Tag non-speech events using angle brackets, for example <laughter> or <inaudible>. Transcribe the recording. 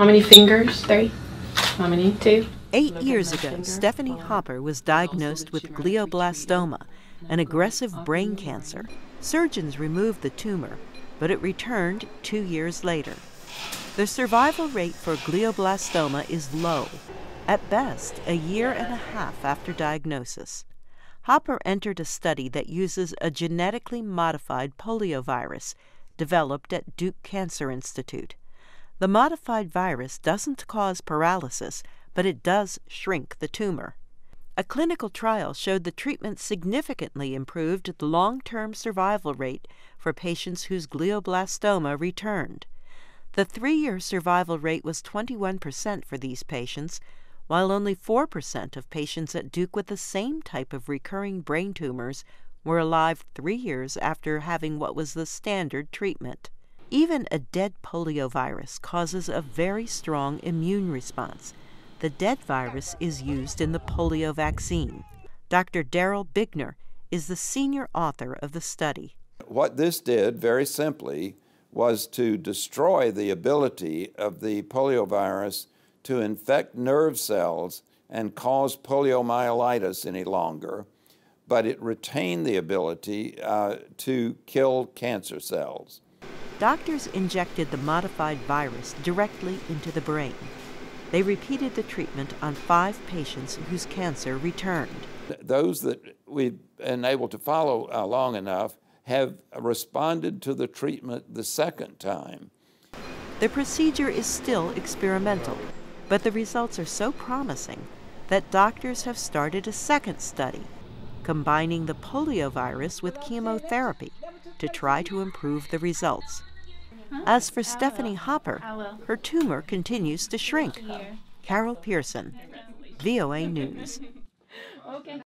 How many fingers? Three. How many? Two. Eight years ago, Stephanie Hopper was diagnosed with glioblastoma, an aggressive brain cancer. Surgeons removed the tumor, but it returned two years later. The survival rate for glioblastoma is low, at best a year and a half after diagnosis. Hopper entered a study that uses a genetically modified poliovirus developed at Duke Cancer Institute. The modified virus doesn't cause paralysis, but it does shrink the tumor. A clinical trial showed the treatment significantly improved the long term survival rate for patients whose glioblastoma returned. The three year survival rate was 21% for these patients, while only 4% of patients at Duke with the same type of recurring brain tumors were alive three years after having what was the standard treatment. Even a dead poliovirus causes a very strong immune response. The dead virus is used in the polio vaccine. Dr. Darell Bigner is the senior author of the study. What this did, very simply, was to destroy the ability of the poliovirus to infect nerve cells and cause poliomyelitis any longer, but it retained the ability uh, to kill cancer cells. Doctors injected the modified virus directly into the brain. They repeated the treatment on five patients whose cancer returned. Those that we've been able to follow uh, long enough have responded to the treatment the second time. The procedure is still experimental, but the results are so promising that doctors have started a second study, combining the poliovirus with chemotherapy to try to improve the results. As for Stephanie Hopper, her tumor continues to shrink. Carol Pearson, VOA News. <laughs>